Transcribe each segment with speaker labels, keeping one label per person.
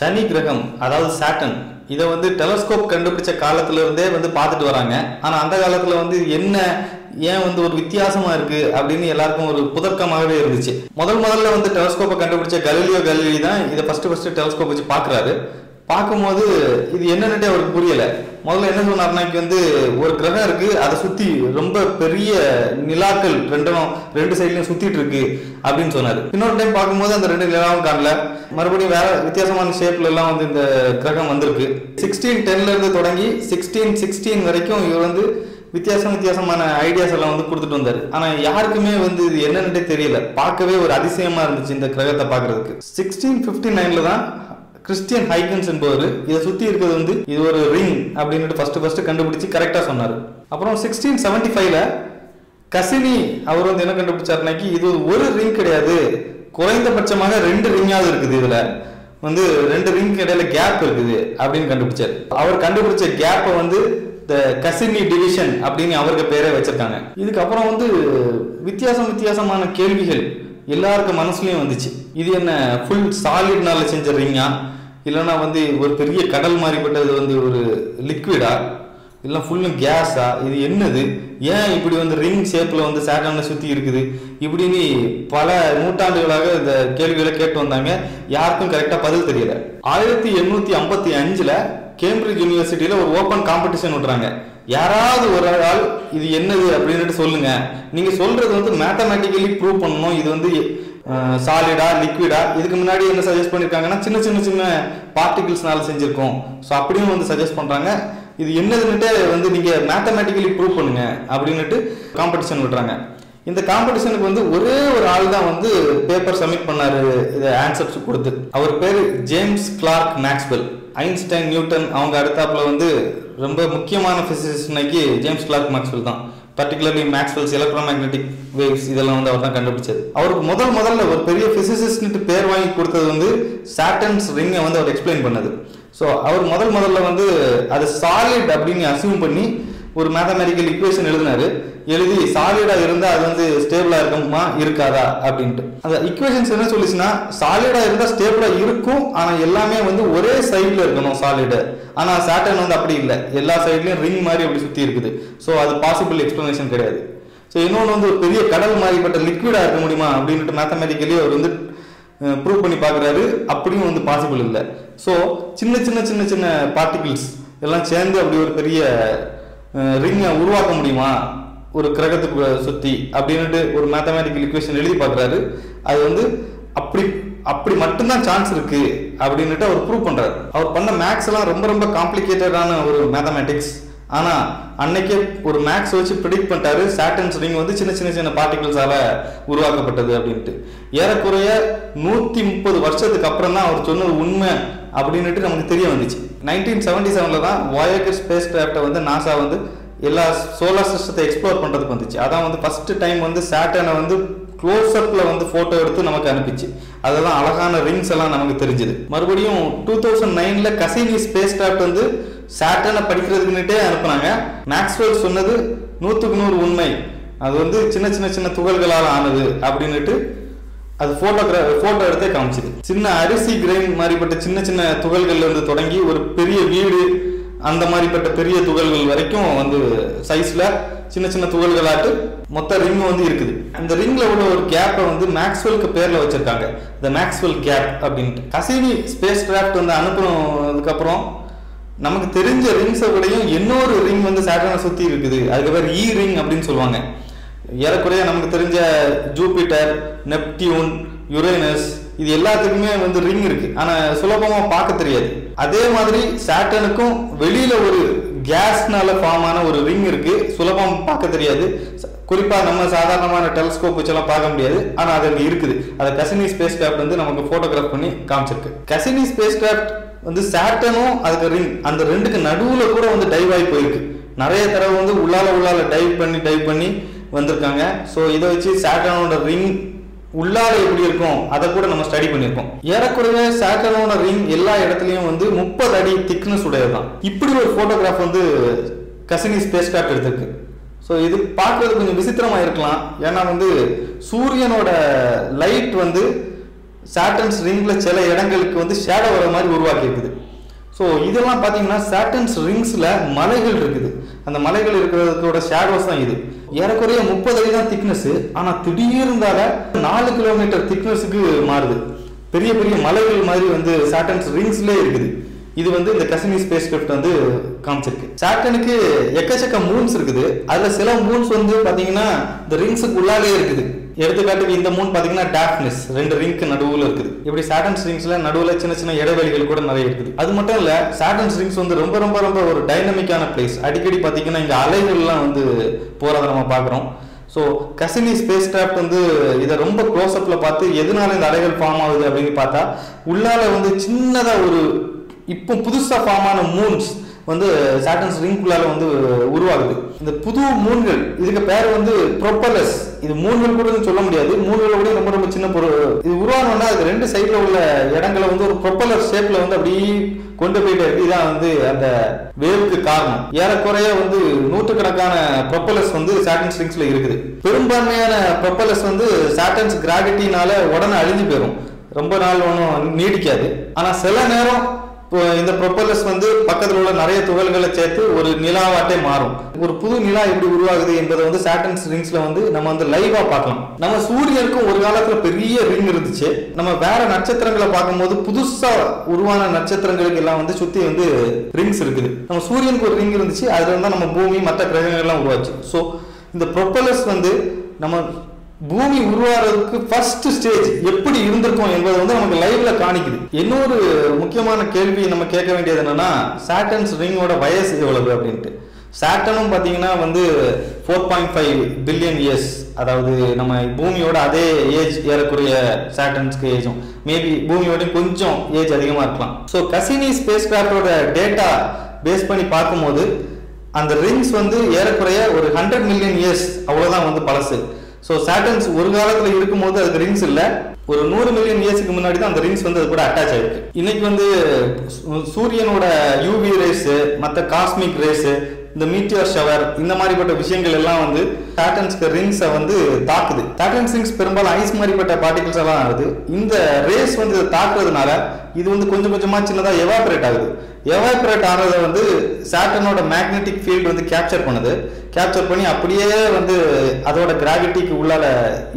Speaker 1: சனி கிரகம் அதாவது சாட்டன் இதை வந்து டெலஸ்கோப் கண்டுபிடிச்ச காலத்துல இருந்தே வந்து பார்த்துட்டு வராங்க. ஆனால் அந்த காலத்தில் வந்து என்ன ஏன் வந்து ஒரு வித்தியாசமா இருக்கு அப்படின்னு எல்லாருக்கும் ஒரு புதர்க்கமாகவே இருந்துச்சு. முதல் முதல்ல வந்து டெலஸ்கோப்பை கண்டுபிடிச்ச கலிலியோ கலிலி தான் இதை ஃபர்ஸ்ட் ஃபர்ஸ்ட் டெலஸ்கோப் வச்சு பார்க்கறாரு. பார்க்கும்போது இது என்னன்னுட்டே அவருக்கு புரியல. முதல்ல என்ன சொன்னார்னா வந்து ஒரு கிரகம் இருக்கு. அதை சுத்தி ரொம்ப பெரிய நிலாக்கள் ரெண்டும் ரெண்டு சைட்லயும் சுத்திட்டு இருக்கு அப்படின்னு சொன்னாரு. இன்னொரு டைம் பார்க்கும்போது அந்த ரெண்டு நிலாவும் காணல. மறுபடியும் வேற வித்தியாசமான ஷேப்ல எல்லாம் வந்து இந்த கிரகம் வந்திருக்கு. சிக்ஸ்டீன் டென்ல இருந்து தொடங்கி சிக்ஸ்டீன் சிக்ஸ்டீன் வரைக்கும் இவர் வந்து வித்தியாசம் வித்தியாசமான ஐடியாஸ் எல்லாம் வந்து கொடுத்துட்டு வந்தாரு. ஆனா யாருக்குமே வந்து இது என்னன்னுட்டே தெரியல. பார்க்கவே ஒரு அதிசயமா இருந்துச்சு இந்த கிரகத்தை பார்க்கிறதுக்கு. சிக்ஸ்டீன் பிப்டி நைன்ல தான் கிறிஸ்டியன் ஹைகன்ஸ் என்பவர் இதை சுத்தி இருக்கிறது வந்து இது ஒரு ரிங் அப்படின்னுட்டு ஃபர்ஸ்ட் ஃபஸ்ட்டு கண்டுபிடிச்சு கரெக்டா சொன்னார். அப்புறம் சிக்ஸ்டீன் செவன்டி ஃபைவ்ல கசினி அவர் வந்து என்ன கண்டுபிடிச்சாருனாக்கி இது ஒரு ரிங் கிடையாது. குறைந்தபட்சமாக ரெண்டு ரிங்காவது இருக்குது இதுல. வந்து ரெண்டு ரிங் இடையில கேப் இருக்குது அப்படின்னு கண்டுபிடிச்சார். அவர் கண்டுபிடிச்ச கேப்பை வந்து த கசினி டிவிஷன் அப்படின்னு அவருக்கு பேரை வச்சிருக்காங்க. இதுக்கப்புறம் வந்து வித்தியாசம் வித்தியாசமான கேள்விகள் எல்லாருக்கும் மனசுலயும் வந்துச்சு. இது என்ன ஃபுல் சாலிட்னால செஞ்ச ரிங்கா இல்லைன்னா வந்து ஒரு பெரிய கடல் மாதிரிப்பட்டது வந்து ஒரு லிக்விடா இல்லை ஃபுல்லும் கேஸா இது என்னது? ஏன் இப்படி வந்து ரிங் ஷேப்பில் வந்து சேட்டனை சுற்றி இருக்குது? இப்படின்னு பல நூற்றாண்டுகளாக இந்த கேள்விகளை கேட்டு வந்தாங்க. யாருக்கும் கரெக்டாக பதில் தெரியல. ஆயிரத்தி எண்ணூற்றி ஐம்பத்தி அஞ்சில் கேம்பிரிட்ஜ் யூனிவர்சிட்டியில ஒரு ஓப்பன் காம்படிஷன் விட்றாங்க யாராவது ஒரு ஆள் இது என்னது அப்படின்ட்டு சொல்லுங்க. நீங்கள் சொல்றது வந்து மேத்தமேட்டிக்கலி ப்ரூவ் பண்ணணும். இது வந்து சாலிடா லிக்விடா இதுக்கு முன்னாடி என்ன சஜஸ்ட் பண்ணியிருக்காங்கன்னா சின்ன சின்ன சின்ன பார்ட்டிகிள்ஸ்னால செஞ்சுருக்கோம். ஸோ அப்படியும் வந்து சஜஸ்ட் பண்ணுறாங்க இது என்னதுன்னுட்டு வந்து நீங்கள் மேத்தமேட்டிக்கலி ப்ரூவ் பண்ணுங்க. அப்படின்னுட்டு காம்படிஷன் விட்றாங்க இந்த காம்படிஷனுக்கு வந்து ஒரே ஒரு ஆள் தான் வந்து பேப்பர் சப்மிட் பண்ணாரு இதை ஆன்சர்ஸ் கொடுத்து. அவர் பேர் James Clerk Maxwell Einstein Newton அவங்க அடுத்தாப்புல வந்து ரொம்ப முக்கியமான பிசிசிஸ்ட்னாக்கி ஜேம்ஸ் கிளார்க் மேக்ஸ்வெல் தான். Particularly Maxwell's electromagnetic waves இதெல்லாம் வந்து அவர் தான் கண்டுபிடிச்சது அவருக்கு முதல் முதல்ல ஒரு பெரிய பிசிசிஸ்ட்னு பேர் வாங்கி கொடுத்தது வந்து சாட்டன்ஸ் ரிங்கை வந்து அவர் எக்ஸ்பிளைன் பண்ணது. ஸோ அவர் முதல் முதல்ல வந்து அது சாலிட் அப்படின்னு அசியூம் பண்ணி ஒரு மேத்தமெட்டிக்கல் இக்குவேஷன் எழுதினாரு. எழுதி சாலிடா இருந்தா அது வந்து ஸ்டேபிளா இருக்குமா? இருக்காதா? அப்படின்ட்டு. அந்த இக்குவேஷன்ஸ் என்ன சொல்லிச்சுன்னா சாலிடா இருந்தா ஸ்டேபிளா இருக்கும் ஆனா எல்லாமே வந்து ஒரே சைட்ல இருக்கணும் சாலிடு ஆனா சாட்டன் வந்து அப்படி இல்லை. எல்லா சைட்லயும் ரிங் மாதிரி அப்படி சுத்தி இருக்குது. ஸோ அது பாசிபிள் எக்ஸ்பிளனேஷன் கிடையாது. ஸோ இன்னொன்று வந்து ஒரு பெரிய கடல் மாதிரிப்பட்ட லிக்விடா இருக்க முடியுமா? அப்படின்ட்டு மேத்தமெட்டிக்கலி அவர் வந்து ப்ரூவ் பண்ணி பார்க்குறாரு. அப்படியும் வந்து பாசிபிள் இல்லை. ஸோ சின்ன சின்ன சின்ன சின்ன பார்ட்டிகிள்ஸ் எல்லாம் சேர்ந்து அப்படி ஒரு பெரிய ரிங்கை உருவாக்க முடியுமா? ஒரு கிரகத்துக்கு சுற்றி அப்படின்ட்டு ஒரு மேத்தமேட்டிக்கல் இக்குவேஷன் எழுதி பார்க்குறாரு. அது வந்து அப்படி அப்படி மட்டும்தான் சான்ஸ் இருக்கு அப்படின்னுட்டு அவர் ப்ரூவ் பண்ணுறாரு அவர் பண்ண மேக்ஸ் எல்லாம் ரொம்ப ரொம்ப காம்ப்ளிகேட்டடான ஒரு மேத்தமேட்டிக்ஸ் ஆனால் அன்னைக்கே ஒரு மேக்ஸ் வச்சு ப்ரிடிக்ட் பண்ணிட்டாரு. சாட்டன்ஸ் ரிங் வந்து சின்ன சின்ன சின்ன பார்ட்டிகிள்ஸால உருவாக்கப்பட்டது அப்படின்ட்டு ஏறக்குறைய நூற்றி முப்பது வருஷத்துக்கு அப்புறம் தான் அவர் சொன்னது உண்மை அப்படின்னுட்டு நமக்கு தெரிய வந்துச்சு. நைன்டீன் செவன்டி செவனில் தான் வாயகர் ஸ்பேஸ் கிராஃப்டை வந்து நாசா வந்து எல்லா சோலார் சிஸ்டத்தை எக்ஸ்ப்ளோர் பண்ணுறதுக்கு வந்துச்சு. அதான் வந்து ஃபஸ்ட்டு டைம் வந்து சேட்டனை வந்து க்ளோஸ்அப்பில் வந்து ஃபோட்டோ எடுத்து நமக்கு அனுப்பிச்சு. அதெல்லாம் அழகான ரிங்ஸ் எல்லாம் நமக்கு தெரிஞ்சுது. மறுபடியும் டூ தௌசண்ட் நைனில் கசினி ஸ்பேஸ் கிராஃப்ட் வந்து சாட்டனை படிக்கிறதுக்குன்னுட்டே அனுப்புனாங்க. மேக்ஸ்வெல் சொன்னது நூற்றுக்கு நூறு உண்மை. அது வந்து சின்ன சின்ன சின்ன துகள்களால் ஆனது அப்படின்னுட்டு அது ஃபோட்டோகிரா போட்டோ எடுத்தே காமிச்சிது. சின்ன அரிசி கிரைன் மாதிரிப்பட்ட சின்ன சின்ன துகள்கள்ல இருந்து தொடங்கி ஒரு பெரிய வீடு அந்த மாதிரிப்பட்ட பெரிய துகள்கள் வரைக்கும் வந்து சைஸ்ல சின்ன சின்ன துகள்களாட்டு மொத்த ரிங் வந்து இருக்குது. அந்த ரிங்ல உள்ள ஒரு கேப்பை வந்து மேக்ஸ்வெல்க்கு பேர்ல வச்சிருக்காங்க. இந்த மேக்ஸ்வெல் கேப் அப்படின்ட்டு. கசினி ஸ்பேஸ் கிராஃப்ட் வந்து அனுப்புனதுக்கு அப்புறம் நமக்கு தெரிஞ்ச ரிங்ஸை விடையும் இன்னொரு ரிங் வந்து சேட்டனை சுத்தி இருக்குது. அதுக்கு பேர் இ ரிங் அப்படின்னு சொல்லுவாங்க. ஏறக்குறைய நமக்கு தெரிஞ்ச ஜூபிட்டர் நெப்டியூன் யுரேனஸ் இது எல்லாத்துக்குமே வந்து ரிங் இருக்கு. ஆனா சுலபமா பார்க்க தெரியாது. அதே மாதிரி சாட்டனுக்கும் வெளியில ஒரு கேஸ்னால ஃபார்ம் ஆன ஒரு ரிங் இருக்கு. சுலபம் பார்க்க தெரியாது. குறிப்பா நம்ம சாதாரணமான டெலஸ்கோப் வச்செல்லாம் பார்க்க முடியாது. ஆனா அது அங்கே இருக்குது. அதை கசினி ஸ்பேஸ் கிராஃப்ட் வந்து நமக்கு போட்டோகிராஃப் பண்ணி காமிச்சிருக்கு. கசினி ஸ்பேஸ் கிராஃப்ட் வந்து சாட்டனும் அதுக்கு ரிங். அந்த ரெண்டுக்கு நடுவுல கூட வந்து டைவ் ஆகி போயிருக்கு. நிறைய தடவை வந்து உள்ளால உள்ளால டைவ் பண்ணி டைவ் பண்ணி வந்திருக்காங்க. ஸோ இதை வச்சு சாட்டனோட ரிங் உள்ளால எப்படி இருக்கும்? அதை கூட நம்ம ஸ்டடி பண்ணியிருக்கோம். ஏறக்குறைய சாட்டனோட ரிங் எல்லா இடத்துலையும் வந்து முப்பது அடி திக்னஸ் உடையதுதான். இப்படி ஒரு போட்டோகிராஃப் வந்து கசினி ஸ்பேஸ் கிராஃப்ட் எடுத்திருக்கு. ஸோ இது பார்க்கறது கொஞ்சம் விசித்திரமாக இருக்கலாம் ஏன்னா வந்து சூரியனோட லைட் வந்து சாட்டன்ஸ் ரிங்கில் சில இடங்களுக்கு வந்து ஷேடோ வர மாதிரி உருவாக்கி இருக்குது ஸோ இதெல்லாம் பார்த்தீங்கன்னா சாட்டன்ஸ் ரிங்ஸில் மலைகள் இருக்குது. அந்த மலைகள் இருக்கிறதோட ஷேடோஸ் தான் இது. ஏறக்குறைய முப்பது அடி தான் திக்னஸ் ஆனால் திடீர்ந்தால நாலு கிலோமீட்டர் திக்னஸுக்கு மாறுது. பெரிய பெரிய மலைகள் மாதிரி வந்து சாட்டன்ஸ் ரிங்ஸ்லேயே இருக்குது. இது வந்து இந்த கசினி ஸ்பேஸ் கிரிப்ட் வந்து காமிச்சிருக்கு. சாட்டனுக்கு எக்கச்சக்க மூன்ஸ் இருக்குது. அதில் சில மூன்ஸ் வந்து பார்த்தீங்கன்னா இந்த ரிங்ஸுக்கு உள்ளாலே இருக்குது. எடுத்துக்காட்டுக்கு இந்த மூன் பாத்தீங்கன்னா டாப்னஸ் ரெண்டு ரிங்க் நடுவுல இருக்குது. இப்படி சாட்டன்ஸ் ரிங்ஸ்ல நடுவுல சின்ன சின்ன இடைவெளிகள் கூட நிறைய இருக்குது. அது மட்டும் இல்ல சாட்டன்ஸ் ரிங்ஸ் வந்து ரொம்ப ரொம்ப ரொம்ப ஒரு டைனமிக்கான பிளேஸ் அடிக்கடி பாத்தீங்கன்னா இங்க அலைகள்லாம் வந்து போறதை நம்ம பாக்குறோம். ஸோ கசினி ஸ்பேஸ் கிராஃப்ட் வந்து இதை ரொம்ப க்ளோஸ்அப்பில் பார்த்து எதனால இந்த அலைகள் ஃபார்ம் ஆகுது அப்படின்னு பார்த்தா உள்ளால வந்து சின்னதாக ஒரு இப்போ புதுசாக ஃபார்ம் ஆன மூன்ஸ் வந்து சாட்டன்ஸ் ரிங்குள்ளால வந்து உருவாகுது. இந்த புது மூன்கள் இதுக்கு பேர் வந்து ப்ரொப்பலஸ் இது மூன்கள் கூட சொல்ல முடியாது. மூன்களை கூட ரொம்ப ரொம்ப சின்ன பொருள். இது உருவானோன்னா அது ரெண்டு சைடில் உள்ள இடங்களை வந்து ஒரு ப்ரொப்பலர் ஷேப்ல வந்து அப்படியே கொண்டு போயிட்டு இதுதான் வந்து அந்த வேவுக்கு காரணம். ஏறக்குறைய வந்து நூற்றுக்கணக்கான ப்ரொப்பலஸ் வந்து சாட்டன்ஸ் ரிங்ஸ்ல இருக்குது. பெரும்பான்மையான ப்ரொப்பலஸ் வந்து சாட்டன்ஸ் கிராவிட்டினால உடனே அழிஞ்சு போயிடும் ரொம்ப நாள் ஒன்றும் நீடிக்காது. ஆனால் சில நேரம் இப்போ இந்த ப்ரொப்பல்லர்ஸ் வந்து பக்கத்தில் உள்ள நிறைய துகள்களை சேர்த்து ஒரு நிலாவாட்டே மாறும். ஒரு புது நிலா எப்படி உருவாகுது என்பதை வந்து சாட்டன்ஸ் ரிங்ஸ்ல வந்து நம்ம வந்து லைவா பார்க்கலாம். நம்ம சூரியனுக்கும் ஒரு காலத்துல பெரிய ரிங் இருந்துச்சு. நம்ம வேற நட்சத்திரங்களை பார்க்கும்போது புதுசா உருவான நட்சத்திரங்களுக்கு எல்லாம் வந்து சுத்தி வந்து ரிங்ஸ் இருக்குது. நம்ம சூரியனுக்கு ஒரு ரிங் இருந்துச்சு. அதுல இருந்தா நம்ம பூமி மற்ற கிரகங்கள்லாம் உருவாச்சு. ஸோ இந்த ப்ரொப்பல்லர்ஸ் வந்து நம்ம பூமி உருவாகிறதுக்கு ஃபர்ஸ்ட் ஸ்டேஜ் எப்படி இருந்திருக்கும் என்பதை வந்து நமக்கு லைவ்ல காணிக்குது. இன்னொரு முக்கியமான கேள்வி நம்ம கேட்க வேண்டியது என்னன்னா சாட்டன்ஸ் ரிங்கோட வயசு எவ்வளவு அப்படின்ட்டு. சாட்டனும் பார்த்தீங்கன்னா வந்து four point five billion years அதாவது நம்ம பூமியோட அதே ஏஜ் ஏறக்குறைய சாட்டன்ஸ்க்கு ஏஜும் மேபி பூமியோட கொஞ்சம் ஏஜ் அதிகமாக இருக்கலாம். ஸோ கசினி ஸ்பேஸ் கிராஃப்டோட டேட்டா பேஸ் பண்ணி பார்க்கும்போது அந்த ரிங்ஸ் வந்து ஏறக்குறைய ஒரு ஹண்ட்ரட் மில்லியன் இயர்ஸ் அவ்வளோதான் வந்து பழசு. ஸோ சாட்டன்ஸ் ஒரு காலத்தில் இருக்கும்போது அதுக்கு ரிங்ஸ் இல்லை. ஒரு நூறு மில்லியன் இயர்ஸுக்கு முன்னாடி தான் அந்த ரிங்ஸ் வந்து அது கூட அட்டாச் ஆயிருக்கு. இன்னைக்கு வந்து சூரியனோட யூவி ரேஸு மற்ற காஸ்மிக் ரேஸு இந்த மீட்டியர் ஷவர் இந்த மாதிரிப்பட்ட விஷயங்கள் எல்லாம் வந்து சாட்டன்ஸ்க்கு ரிங்ஸை வந்து தாக்குது. சாட்டன்ஸ் ரிங்ஸ் பெரும்பாலும் ஐஸ் மாதிரிப்பட்ட பார்ட்டிகல்ஸ் எல்லாம் ஆகுது. இந்த ரேஸ் வந்து இதை தாக்குறதுனால இது வந்து கொஞ்சம் கொஞ்சமாக சின்னதாக எவாபரேட் ஆகுது. எவாபரேட் ஆனதை வந்து சாட்டனோட மேக்னெட்டிக் ஃபீல்டு வந்து கேப்சர் பண்ணுது. கேப்சர் பண்ணி அப்படியே வந்து அதோட கிராவிட்டிக்கு உள்ளால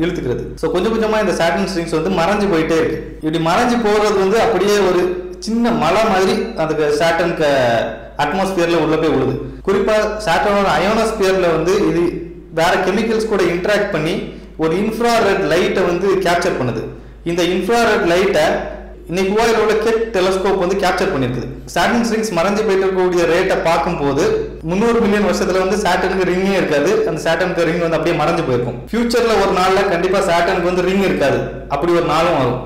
Speaker 1: இழுத்துக்கிறது. ஸோ கொஞ்சம் கொஞ்சமாக இந்த சாட்டன் ஸ்ட்ரிங்ஸ் வந்து மறைஞ்சு போயிட்டே இருக்கு. இப்படி மறைஞ்சு போகிறது வந்து அப்படியே ஒரு சின்ன மலை மாதிரி அதுக்கு சாட்டனுக்கு அட்மாஸ்பியர்ல உள்ள போய் விழுது குறிப்பா சாட்டனோட அயோனோஸ்பியர்ல வந்து இது வேற கெமிக்கல்ஸ் கூட இன்ட்ராக்ட் பண்ணி ஒரு இன்ஃப்ராரெட் லைட்டை வந்து கேப்சர் பண்ணுது. இந்த இன்ஃப்ராரெட் லைட்டை இன்னைக்கு ஹுவாயில் உள்ள கெட் டெலஸ்கோப் வந்து கேப்சர் பண்ணிருக்குது. சாட்டன் ரிங்ஸ் மறைஞ்சு போயிட்டு இருக்கக்கூடிய ரேட்டை பார்க்கும்போது முந்நூறு மில்லியன் வருஷத்துல வந்து சாட்டனுக்கு ரிங்கே இருக்காது. அந்த சாட்டனுக்கு ரிங் வந்து அப்படியே மறைஞ்சு போயிருக்கும். ஃபியூச்சர்ல ஒரு நாள்ல கண்டிப்பா சாட்டனுக்கு வந்து ரிங் இருக்காது. அப்படி ஒரு நாளும் வரும்.